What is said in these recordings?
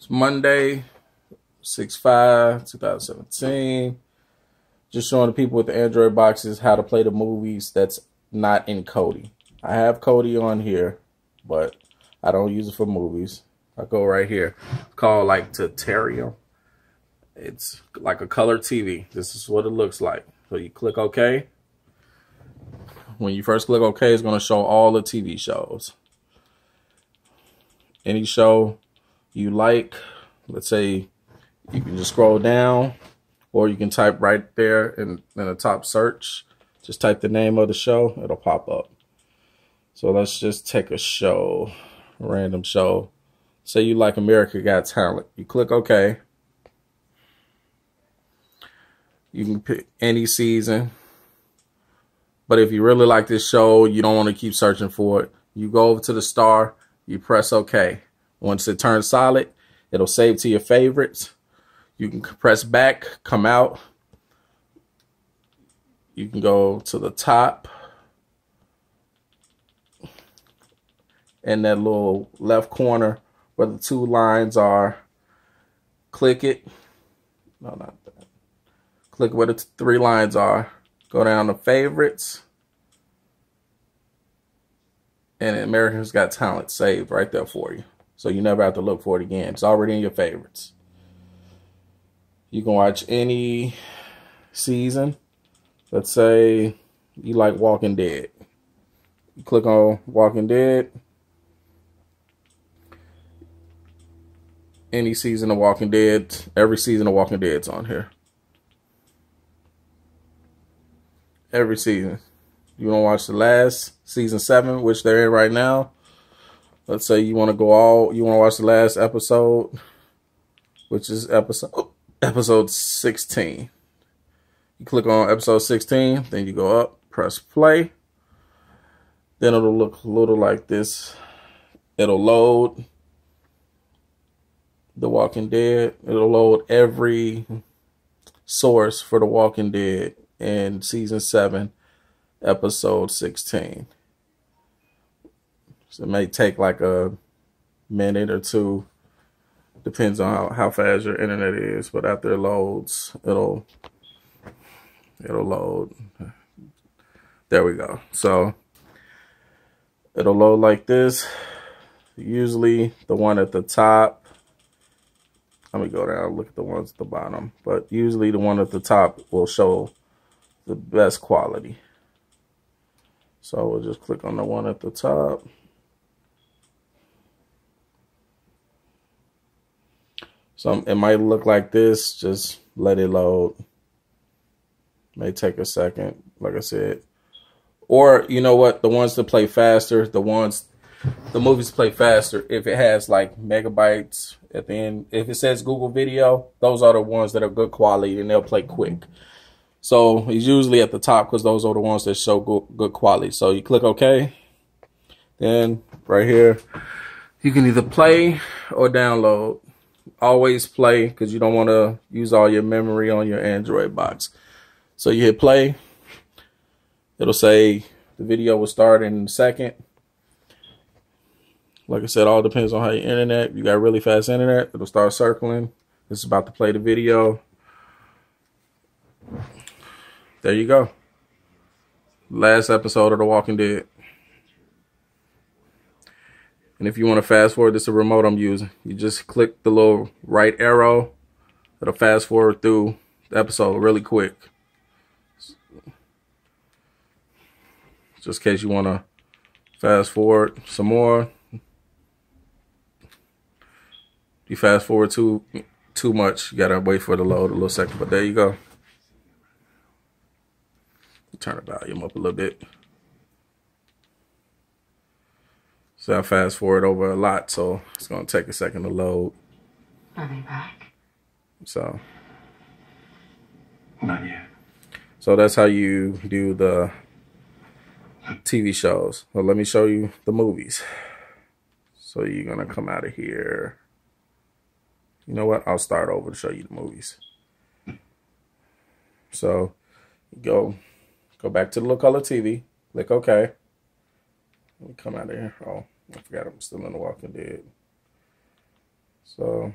It's Monday, 6 5, 2017. Just showing the people with the Android boxes how to play the movies that's not in Kodi. I have Kodi on here, but I don't use it for movies. I go right here. It's called like Tutorial. It's like a color TV. This is what it looks like. So you click OK. When you first click OK, it's going to show all the TV shows. Any show you like, let's say you can just scroll down or you can type right there in, in the top search. Just type the name of the show. It'll pop up. So let's just take a show, a random show. Say you like America Got Talent. You click OK. You can pick any season. But if you really like this show, you don't want to keep searching for it. You go over to the star, you press OK. Once it turns solid, it'll save to your favorites. You can press back, come out. You can go to the top. In that little left corner where the two lines are, click it. No, not that. Click where the three lines are. Go down to favorites. And Americans Got Talent saved right there for you. So you never have to look for it again. It's already in your favorites. You can watch any season. Let's say you like Walking Dead. You click on Walking Dead. Any season of Walking Dead, every season of Walking Dead's on here. Every season. You want to watch the last season seven, which they're in right now let's say you want to go all you want to watch the last episode which is episode oh, episode 16 you click on episode 16 then you go up press play. Then it'll look a little like this. It'll load the walking dead. It'll load every source for the walking dead in season 7 episode 16 so it may take like a minute or two. Depends on how, how fast your internet is. But after it loads, it'll it'll load. There we go. So it'll load like this. Usually the one at the top. Let me go down and look at the ones at the bottom. But usually the one at the top will show the best quality. So we'll just click on the one at the top. So it might look like this. Just let it load. May take a second, like I said. Or you know what? The ones that play faster, the ones, the movies play faster. If it has like megabytes at the end, if it says Google Video, those are the ones that are good quality and they'll play quick. So it's usually at the top because those are the ones that show good, good quality. So you click OK. Then right here, you can either play or download always play because you don't want to use all your memory on your Android box. So you hit play. It'll say the video will start in a second. Like I said, all depends on how your internet. If you got really fast internet, it'll start circling. It's about to play the video. There you go. Last episode of The Walking Dead. And if you want to fast forward, this is a remote I'm using. You just click the little right arrow. It'll fast forward through the episode really quick. Just in case you want to fast forward some more. You fast forward too too much, you gotta wait for the load a little second. But there you go. Turn the volume up a little bit. So I fast forward over a lot, so it's gonna take a second to load. Are they back? So. Not yet. So that's how you do the TV shows. Well, let me show you the movies. So you're gonna come out of here. You know what? I'll start over to show you the movies. So go go back to the low color TV. Click OK. Let me come out of here. Oh, I forgot I'm still in The Walking Dead. So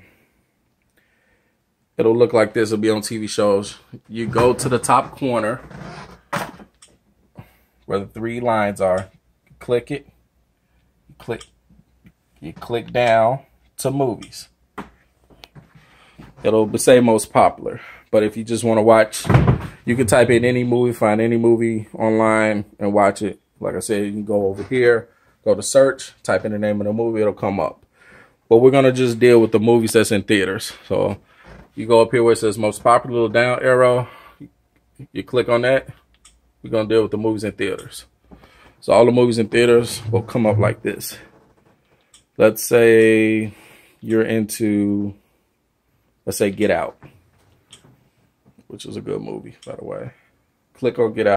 it'll look like this. It'll be on TV shows. You go to the top corner where the three lines are. Click it. Click. You click down to movies. It'll say most popular. But if you just want to watch, you can type in any movie, find any movie online and watch it. Like I said, you can go over here, go to search, type in the name of the movie, it'll come up. But we're going to just deal with the movies that's in theaters. So you go up here where it says most popular little down arrow. You click on that. We're going to deal with the movies in theaters. So all the movies in theaters will come up like this. Let's say you're into, let's say Get Out, which is a good movie, by the way. Click on Get Out.